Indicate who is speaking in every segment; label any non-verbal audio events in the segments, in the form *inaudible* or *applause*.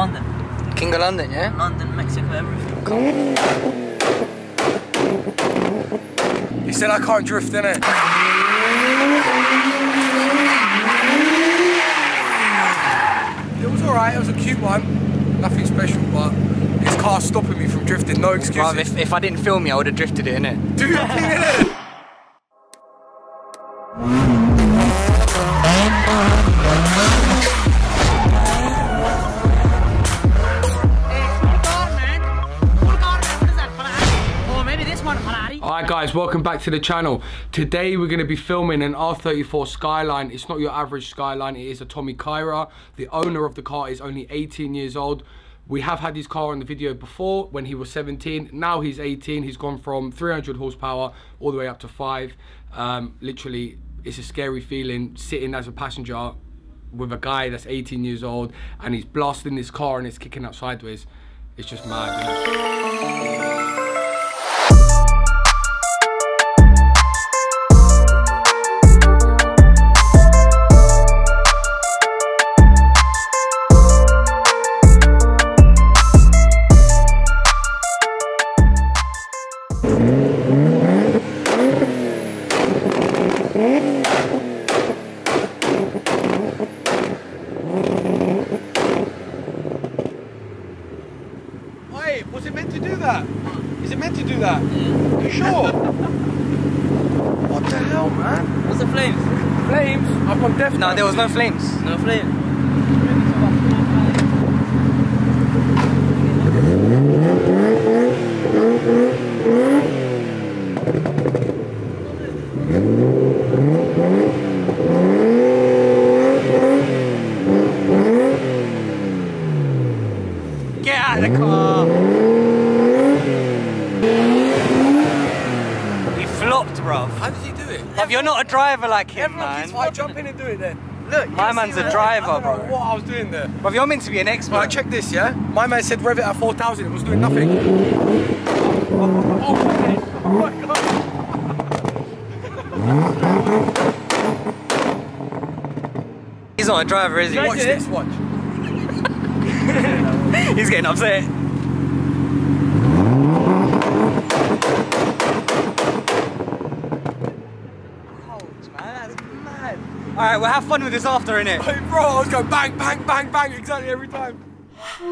Speaker 1: London.
Speaker 2: King of London, yeah?
Speaker 1: London, Mexico, everything.
Speaker 3: He said I can't drift in it. It was alright, it was a cute one. Nothing special, but his car's stopping me from drifting, no excuses.
Speaker 2: Bruv, if, if I didn't film you, I would have drifted in it, innit?
Speaker 3: Do guys, welcome back to the channel. Today we're going to be filming an R34 Skyline. It's not your average Skyline, it is a Tommy Kaira. The owner of the car is only 18 years old. We have had his car on the video before when he was 17. Now he's 18. He's gone from 300 horsepower all the way up to 5. Um, literally, it's a scary feeling sitting as a passenger with a guy that's 18 years old and he's blasting his car and it's kicking out sideways. It's just mad. Is it meant to do that? You sure? what the hell, man?
Speaker 1: What's the flames?
Speaker 3: Flames? I've got death.
Speaker 2: No, there was no flames.
Speaker 1: No flame.
Speaker 2: Get out of the car! He flopped, bruv.
Speaker 3: How does he do it?
Speaker 2: Bruv, you're not a driver like him,
Speaker 3: Everyone
Speaker 2: man.
Speaker 3: keeps like jump in and do it then.
Speaker 2: Look, my man's a driver,
Speaker 3: I don't know
Speaker 2: bro.
Speaker 3: what I was doing there.
Speaker 2: Bruv, you're meant to be an expert.
Speaker 3: Right, check this, yeah? My man said rev it at 4,000, it was doing nothing. Oh my god.
Speaker 2: He's not a driver, is he?
Speaker 3: Watch this, watch. *laughs*
Speaker 2: He's getting upset. Alright, well have fun with this after, innit?
Speaker 3: Hey, bro, I was going bang, bang, bang, bang exactly every time.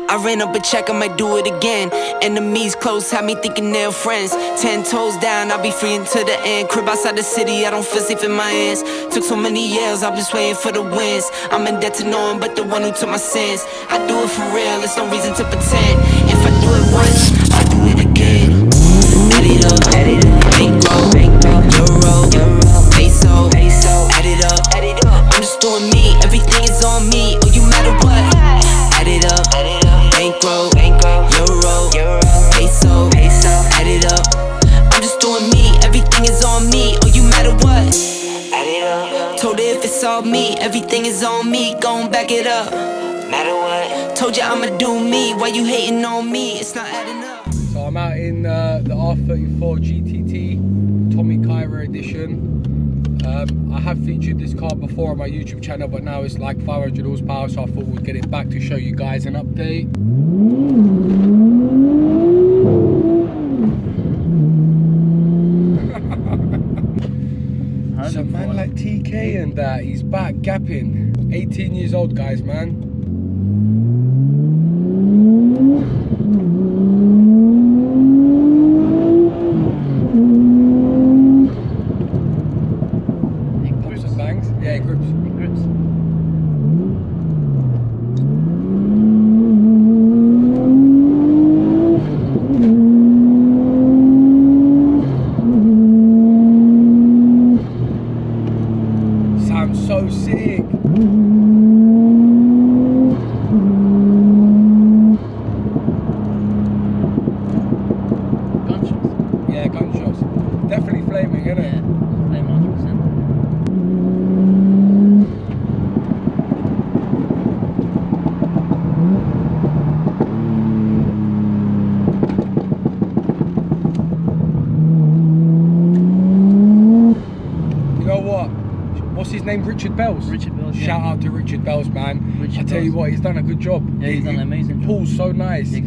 Speaker 4: I ran up a check, I might do it again. Enemies close, had me thinking they're friends. Ten toes down, I'll be free until the end. Crib outside the city, I don't feel safe in my hands. Took so many years, I'm just waiting for the wins. I'm in debt to no one but the one who took my sins. I do it for real, there's no reason to pretend. If I do it once, I do it again. Add it up, add it up. Bankroll, doing me, everything is on me. Oh, you matter what? Add it up, bankroll, euro, peso, add it up. I'm just doing me, everything is on me. Oh, you matter what? Add it up. Told her if it's all me, everything is on me. Gon' back it up. Matter what? Told you I'ma do me. Why you hating on me? It's not adding up.
Speaker 3: So I'm out in uh, the R34 GTT Tommy Kaira edition. Um, I have featured this car before on my YouTube channel, but now it's like 500 horsepower, so I thought we'd get it back to show you guys an update. *laughs* So man like TK and that, he's back gapping. 18 years old, guys, man. Pops and bangs. Yeah, he grips.
Speaker 1: Grips.
Speaker 3: Sounds so sick. Name Richard Bells.
Speaker 1: Richard Bells, yeah.
Speaker 3: Shout out to Richard Bells, man.
Speaker 1: Richard
Speaker 3: I tell you what, he's done a good job.
Speaker 1: Yeah, he's
Speaker 3: He-
Speaker 1: done an
Speaker 3: he
Speaker 1: amazing job.
Speaker 3: Pulls so nice.
Speaker 1: Yeah.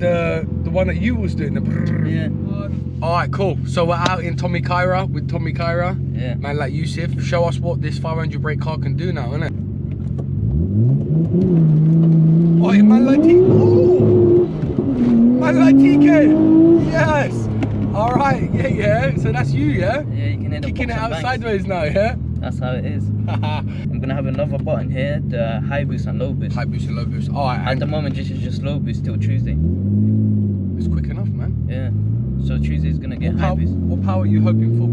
Speaker 3: The the one that you was doing.
Speaker 1: Yeah.
Speaker 3: All right, cool. So we're out in Tommy Kaira with Tommy Kaira.
Speaker 1: Yeah.
Speaker 3: Man like Yusuf, show us what this 500 brake car can do now, innit? Oh, man like T. Ooh. Man like TK. Yes. All right. Yeah, yeah. So that's you, yeah.
Speaker 1: Yeah, you can the
Speaker 3: Kicking it out sideways now, yeah.
Speaker 1: That's how it is. *laughs* I'm gonna have another button here, the high boost and low boost.
Speaker 3: High boost and low boost.
Speaker 1: At the moment, this is just low boost till Tuesday.
Speaker 3: it's quick enough, man.
Speaker 1: Yeah. So Tuesday's gonna get
Speaker 3: What
Speaker 1: high
Speaker 3: power,
Speaker 1: boost.
Speaker 3: what power are you hoping for?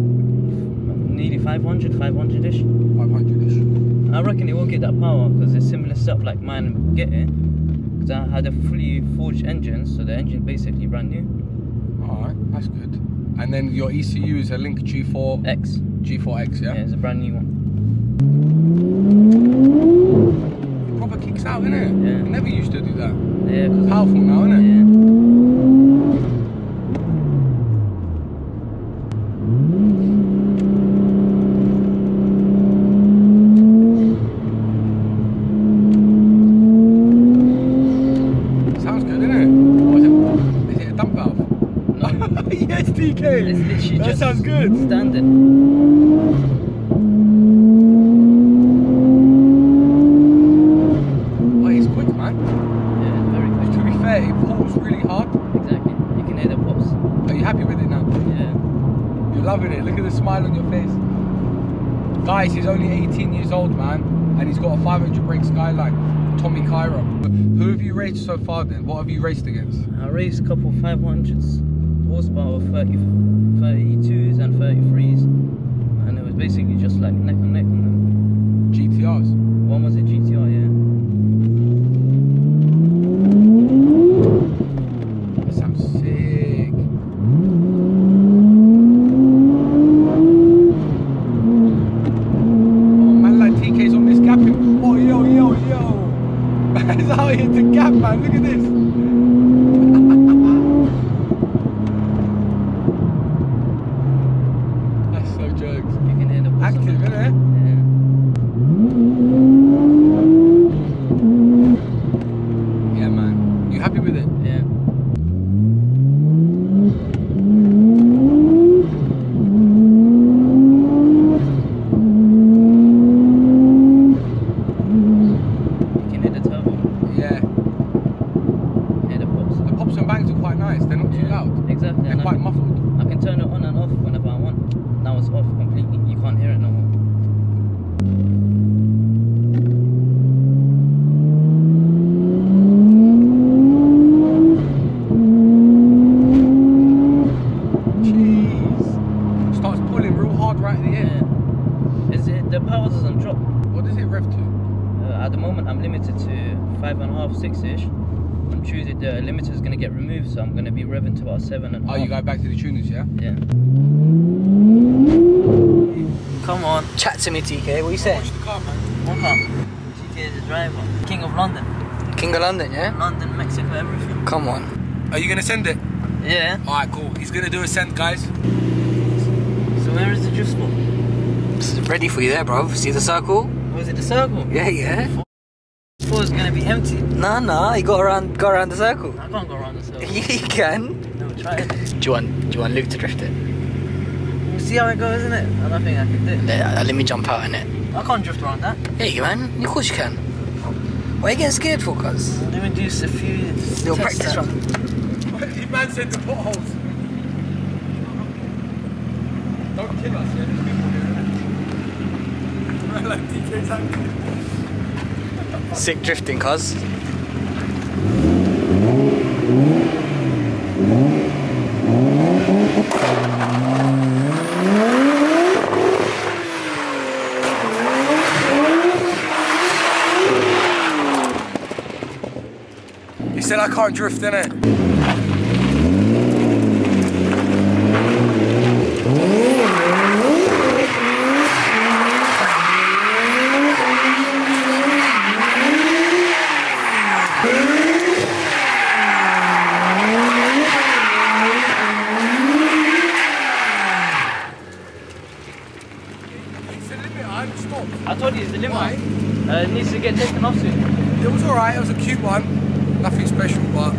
Speaker 1: Nearly 500, 500-ish.
Speaker 3: 500ish.
Speaker 1: I reckon it will get that power because it's similar stuff like mine getting. Because I had a fully forged engine, so the engine basically brand new.
Speaker 3: All right, that's good. And then your ECU is a Link G4
Speaker 1: X.
Speaker 3: G4X,
Speaker 1: Yeah,
Speaker 3: yeah.
Speaker 1: it's a brand new one.
Speaker 3: It proper kicks out, innit?
Speaker 1: Yeah.
Speaker 3: It never used to do that.
Speaker 1: Yeah,
Speaker 3: Powerful now, innit?
Speaker 1: yeah.
Speaker 3: Sounds good, innit? Or is it, is it a dump valve?
Speaker 1: No.
Speaker 3: yes, DK.
Speaker 1: It's literally
Speaker 3: that
Speaker 1: just
Speaker 3: sounds good.
Speaker 1: standard.
Speaker 3: Oh, it's quick, man.
Speaker 1: Yeah, it's very
Speaker 3: To
Speaker 1: quick.
Speaker 3: be fair, it pulls really hard.
Speaker 1: Exactly. You can hear the pops.
Speaker 3: Are you happy with it now?
Speaker 1: Yeah.
Speaker 3: You're loving it. Look at the smile on your face. Guys, he's only 18 years old, man, and he's got a 500 brake Skyline. Tommy Kaira. Who have you raced so far then? What have you raced against?
Speaker 1: I raced a couple 500s, horsepower 30, 32s and 33s, and it was basically just like neck and neck on them.
Speaker 3: GTRs.
Speaker 1: One was a GTR, yeah.
Speaker 3: That sounds sick. Oh, man, like TK's on this gap. Oh, yo, yo, yo. Man's out here to gap, man. Look at this. That's so jokes.
Speaker 1: You can hear the pops.
Speaker 3: Active,
Speaker 1: on them.
Speaker 3: innit? Yeah, man. You happy with it?
Speaker 1: Yeah. Yeah. You can hear the turbo.
Speaker 3: Yeah.
Speaker 1: You can hear the pops.
Speaker 3: The pops and bangs are quite nice. They're not too
Speaker 1: Yeah,
Speaker 3: loud.
Speaker 1: Exactly.
Speaker 3: They're
Speaker 1: and I
Speaker 3: quite muffled.
Speaker 1: I can turn it on and off whenever I want. Now it's off completely. You can't hear it no more.
Speaker 3: Jeez. Starts pulling real hard right at the end.
Speaker 1: Yeah. Is it the power doesn't drop?
Speaker 3: What does it rev to?
Speaker 1: Uh, at the moment, I'm limited to five and a half, six ish. On Tuesday, the limiter is going to get removed, so I'm going to be revving to about seven and a
Speaker 3: Oh,
Speaker 1: half.
Speaker 3: you go back to the tuners, yeah?
Speaker 1: Yeah. Come on.
Speaker 2: Chat to me, TK. What you saying?
Speaker 3: Watch the car, man.
Speaker 1: One car. TK is the driver. King of London.
Speaker 2: King of London, yeah?
Speaker 1: London, Mexico, everything.
Speaker 2: Come on.
Speaker 3: Are you gonna send it?
Speaker 1: Yeah.
Speaker 3: Alright, cool. He's gonna do a send, guys.
Speaker 1: So where is the drift spot?
Speaker 2: It's ready for you there, bro. See the circle?
Speaker 1: Was it the circle?
Speaker 2: Yeah, yeah.
Speaker 1: Thought it was going to be empty.
Speaker 2: Nah, nah. You go around, go around the circle.
Speaker 1: I can't go around the circle. *laughs*
Speaker 2: you can.
Speaker 1: No, try it.
Speaker 2: Do you want? Do you want Luke to drift it?
Speaker 1: We'll see how it goes, isn't it? I don't think I can do it.
Speaker 2: Let, uh, let me jump out in it.
Speaker 1: I can't drift around that.
Speaker 2: Yeah, you man. Of course you can. Why are you getting scared for, cuz?
Speaker 1: Let me do a few
Speaker 2: Little
Speaker 1: tests
Speaker 2: practice
Speaker 1: that-
Speaker 2: run. *laughs*
Speaker 3: man said the potholes. Don't kill us, yeah? There's people here. *laughs* like DK's acting.
Speaker 2: Sick drifting, cuz.
Speaker 3: He said I can't drift, innit?
Speaker 1: I told you it's the limit. Uh, it needs to get taken off soon.
Speaker 3: It was alright, it was a cute one. Nothing special, but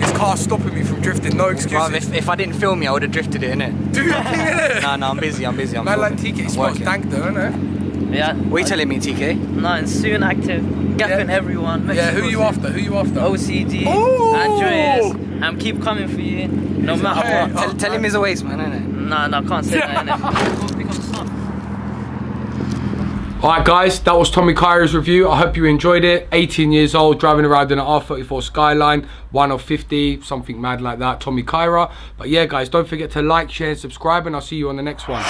Speaker 3: his car's stopping me from drifting. No
Speaker 2: Bruv,
Speaker 3: excuses.
Speaker 2: if, if I didn't film you, I would have drifted it, innit? *laughs*
Speaker 3: Do your thing, innit? *laughs*
Speaker 2: Nah, nah, I'm busy, I'm busy. I'm
Speaker 3: Man like
Speaker 2: filming.
Speaker 3: TK
Speaker 2: I'm
Speaker 3: smells
Speaker 2: working.
Speaker 3: dank though, innit?
Speaker 1: Yeah.
Speaker 2: What are you telling me, TK?
Speaker 1: No, and soon active. Gapping
Speaker 3: Yeah.
Speaker 1: everyone.
Speaker 3: Yeah, who
Speaker 1: Mexico
Speaker 3: you
Speaker 1: soon.
Speaker 3: after? Who you after?
Speaker 1: OCD,
Speaker 3: Ooh.
Speaker 1: Andreas, and keep coming for you, no matter
Speaker 3: Hey,
Speaker 1: what.
Speaker 2: Tell, tell him he's a waste man, innit?
Speaker 1: Nah, nah, I can't say that. innit? *laughs* Go pick up the stuff.
Speaker 3: Alright guys, that was Tommy Kaira's review. I hope you enjoyed it. 18 years old, driving around in an R34 Skyline, 1 of 50, something mad like that. Tommy Kyra. But yeah guys, don't forget to like, share and subscribe and I'll see you on the next one.